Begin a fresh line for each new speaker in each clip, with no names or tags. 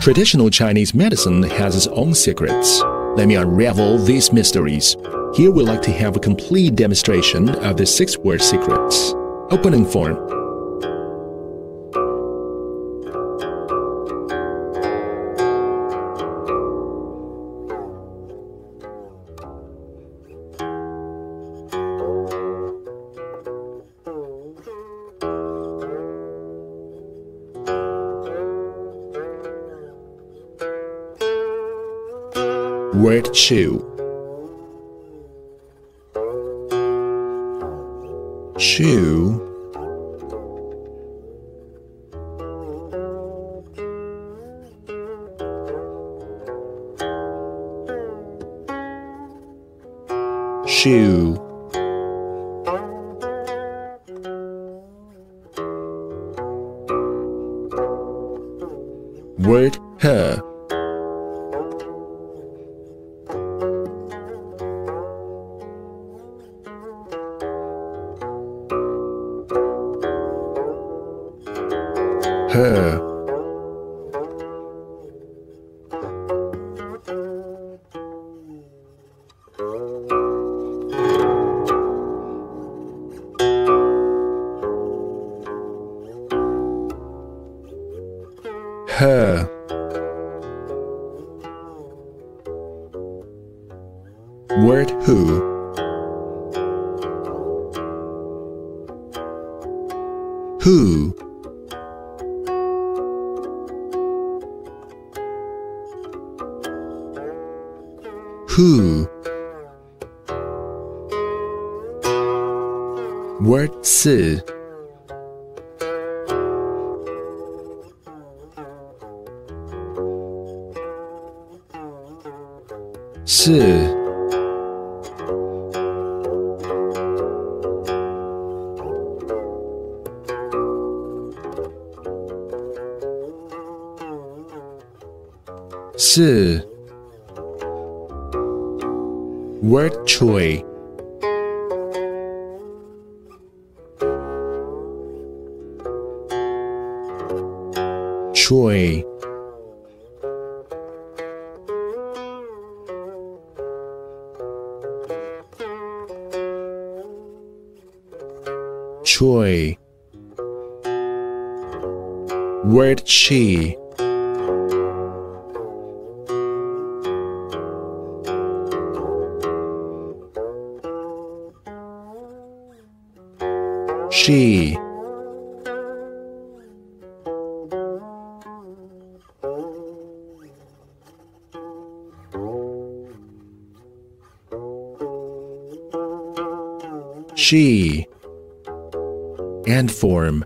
Traditional Chinese medicine has its own secrets. Let me unravel these mysteries. Here we like to have a complete demonstration of the six word secrets. Opening form. Word chew. Chew. Chew. Word her. Her. Her. Word who. Who. Who. Word 是 是 是 Word Choi. Choi. Choi. Word Chi. She. She. And form.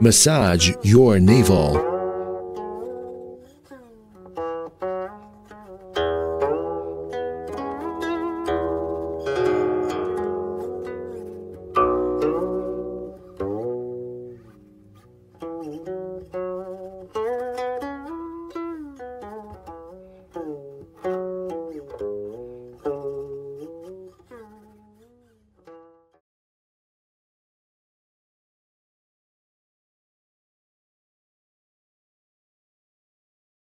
Massage your navel.